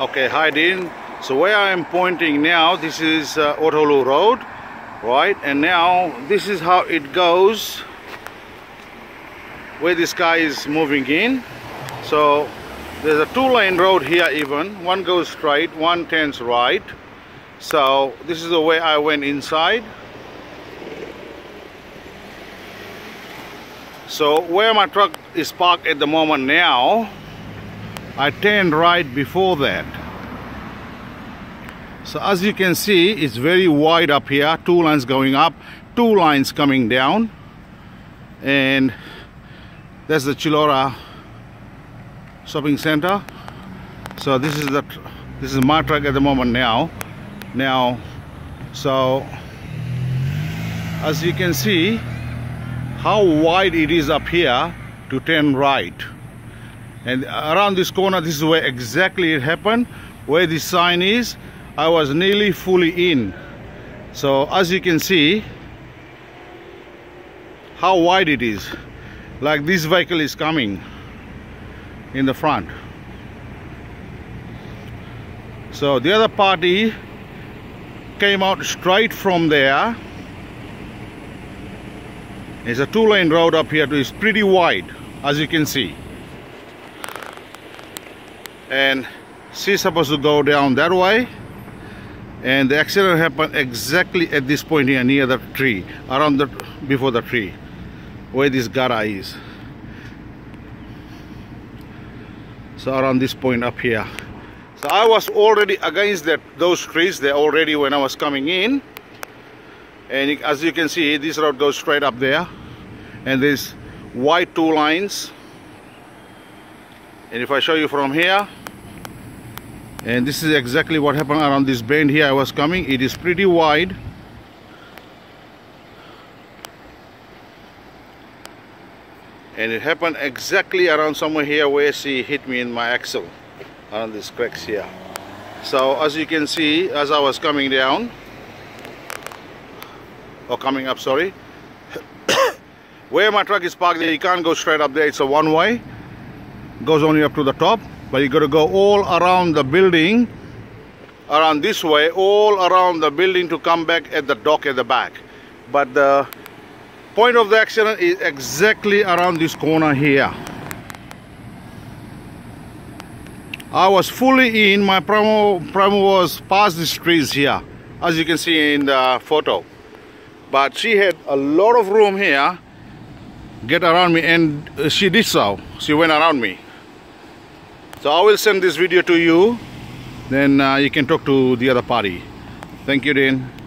Okay, hi Dean. So where I am pointing now, this is uh, Road, right? And now this is how it goes where this guy is moving in. So there's a two-lane road here even. One goes straight, one turns right. So this is the way I went inside. So where my truck is parked at the moment now, I turned right before that. So as you can see, it's very wide up here. Two lines going up, two lines coming down. And that's the Chullora shopping center. So this is the this is my truck at the moment now. Now, so as you can see, how wide it is up here to turn right and around this corner this is where exactly it happened where the sign is. I was nearly fully in. So as you can see how wide it is. Like this vehicle is coming in the front. So the other party came out straight from there. It's a two-lane road up here it's pretty wide as you can see and she's supposed to go down that way. And the accident happened exactly at this point here near the tree around the before the tree where this gara is. So around this point up here. So I was already against that those trees there already when I was coming in. And as you can see this road goes straight up there. And there's white two lines. And if I show you from here and this is exactly what happened around this bend. Here I was coming. It is pretty wide. And it happened exactly around somewhere here where she hit me in my axle around these cracks here. So as you can see as I was coming down or coming up sorry where my truck is parked there you can't go straight up there. It's a one way goes only up to the top but you got to go all around the building around this way all around the building to come back at the dock at the back. But the point of the accident is exactly around this corner here. I was fully in my Primo, Primo was past these trees here as you can see in the photo. But she had a lot of room here get around me and she did so. She went around me so I will send this video to you. Then uh, you can talk to the other party. Thank you Dean